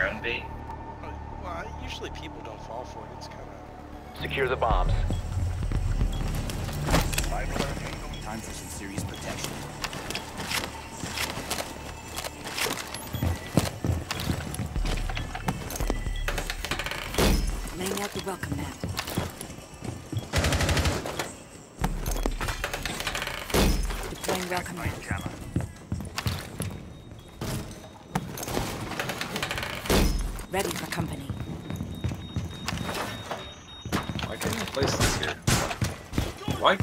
drone bait? Uh, Well, usually people don't fall for it. It's kind of. Secure the bombs. Time for some serious protection. Laying out the welcome mat. Deploying welcome mat. Ready for company. Why can't I place this here? Why?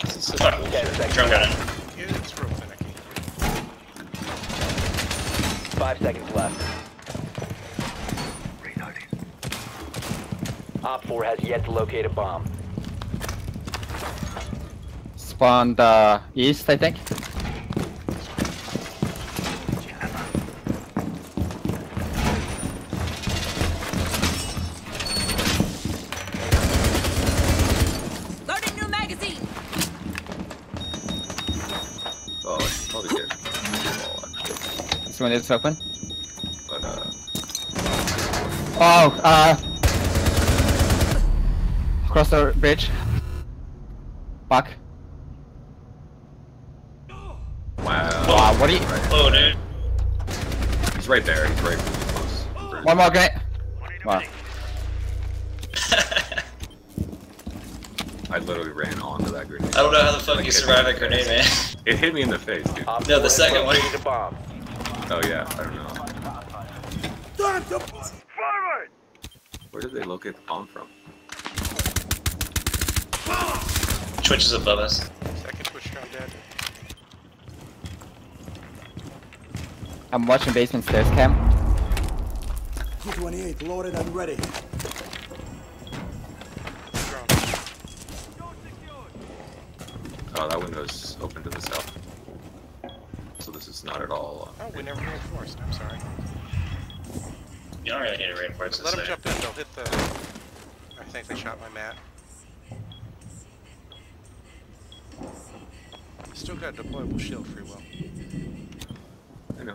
This is such Fuck, bullshit. drone gun in. Yeah, it's real finicky. Five seconds left. Op 4 has yet to locate a bomb. Spawned uh, east, I think. Actually. This one is open. But uh, Oh, uh. Cross the bridge. Back. wow. Wow, what are you? Right. Oh, dude. He's right there. He's right close. One more grenade. Wow. I literally ran onto that grenade. I don't know how the fuck you survived that grenade, man. It hit me in the face, dude. Op No, the second one. Located a bomb. Oh yeah, I don't know. Where did they locate the bomb from? Twitch is above us. Second Twitch drone dead. I'm watching basement stairs cam. T-28 loaded and ready. Drone. Oh, that window's open to the south. So this is not at all. Oh, we never reinforced. I'm sorry. You don't really need to reinforce Let them there. jump in. They'll hit the. I think they shot my mat. Still got a deployable shield free will. I know.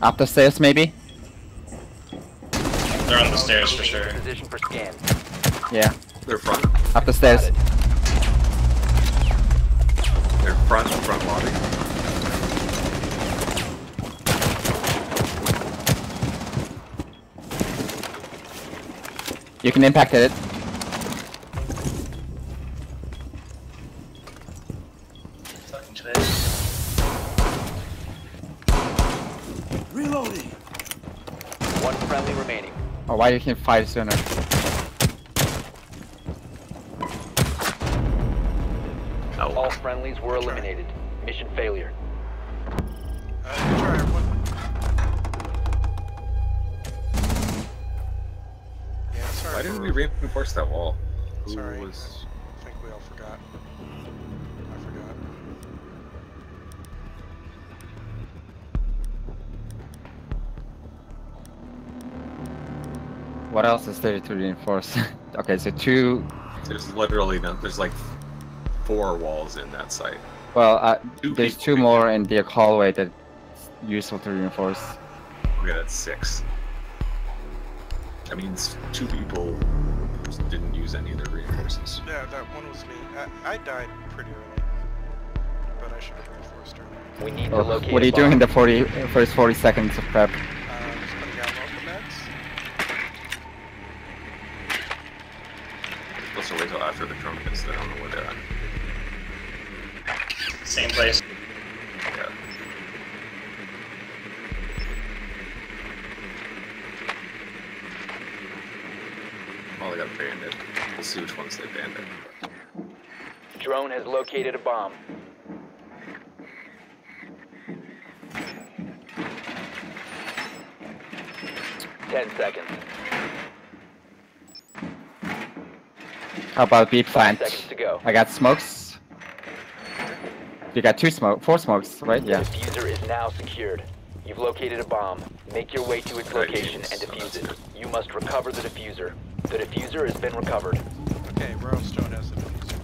Up the stairs, maybe. They're on the stairs for sure. Position for scan. Yeah. They're front. Up the stairs. They're front. Front lobby. You can impact it. Fucking Twitch. Reloading. One friendly remaining. Oh, why you can't fight sooner? All Oh, friendlies were eliminated. Mission failure. Uh, good try, everyone. Yeah, sorry. why didn't we reinforce that wall? Who Sorry. was? I think we all forgot. I forgot. What else is there to reinforce? okay, so two. There's literally no. There's like four walls in that site. Well, uh, Two there's two more in the hallway that's useful to reinforce. Okay, that's six. That means two people didn't use any of their reinforcements. Yeah, that one was me. I, I died pretty early, but I should have reinforced earlier. We need to Oh, locate what are you doing in the 40, first 40 seconds of prep? Uh, just putting out welcome mats. Let's wait till after the drone hits. I don't know where they're at. Same place. Yeah. Oh, they got banded. We'll see which ones they banded. Drone has located a bomb. Ten seconds. How about B plant? seconds to go. I got smokes. You got two smoke, four smokes, right? Yeah. The diffuser is now secured. You've located a bomb. Make your way to its location and defuse it. You must recover the diffuser. The diffuser has been recovered. Okay, Royal Stone has the diffuser.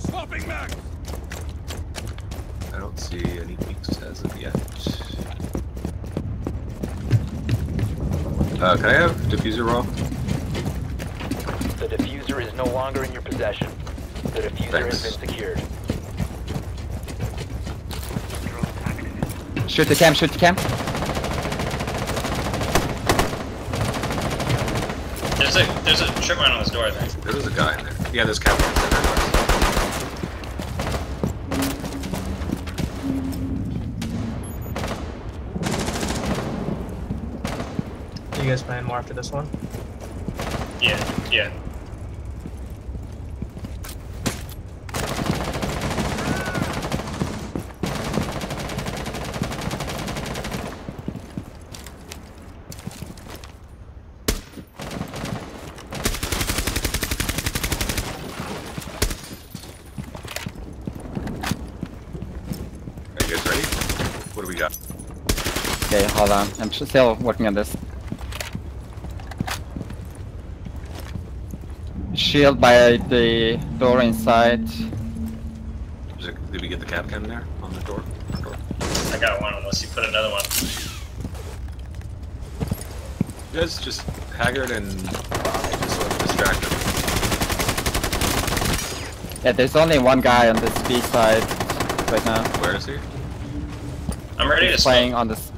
Swapping back! I don't see any peaks as of yet. Uh, can I have diffuser raw? The no longer in your possession. The diffuser has been secured. Shoot the cam, shoot the cam. There's a there's a trip line on this door. I think. There was a guy in there. Yeah, there's Captain in there. You guys playing more after this one? Yeah, yeah. Are you guys ready? What do we got? Okay, hold on. I'm still working on this. Shield by the door inside. Is it, did we get the cap cam there on the door? door? I got one. Unless you put another one. You guys just haggard and uh, just sort of distracted. Yeah, there's only one guy on this B side right now. Where is he? I'm ready to He's smoke. on this.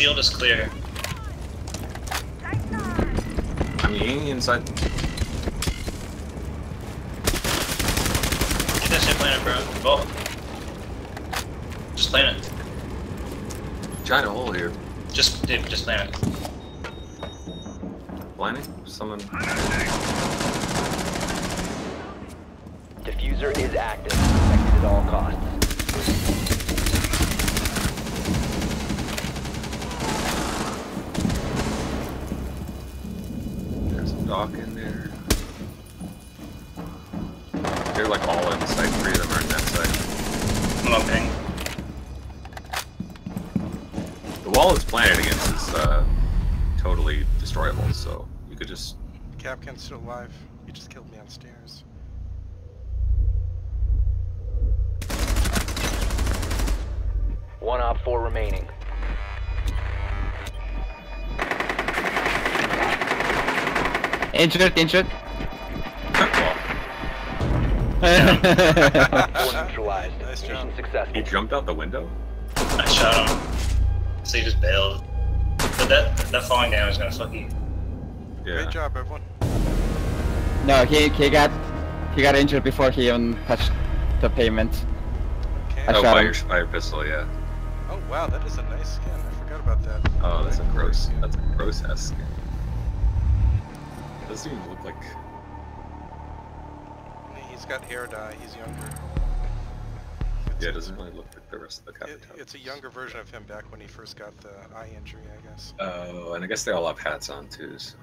Shield is clear. I'm yinging inside. Get that shit planted, bro. Vault. Just plant it. Trying to hole here. Just dude, just plant it. Blinding? Someone. Diffuser is active. Protected at all costs. There's Doc in there. They're like all in sight. Three of them are in that site. I'm up ping. The wall it's planted against is uh, totally destroyable, so you could just. Kapkan's still alive. He just killed me on stairs. One op four remaining. Injured, injured. Four neutralized. Nice Mission job. He jumped out the window? I shot him. So he just bailed. But that that falling down is gonna fuck you. Yeah. Great job, everyone. no, he he got he got injured before he even touched the pavement. Okay. I oh, shot by him. your, by your pistol, yeah. Oh wow, that is a nice skin. I forgot about that. Oh, that's a gross. That's a gross ass skin. Doesn't even look like. He's got hair dye. He's younger. Yeah, it doesn't really look like the rest of the It, it's a younger version of him back when he first got the eye injury, I guess. Oh, and I guess they all have hats on too. So.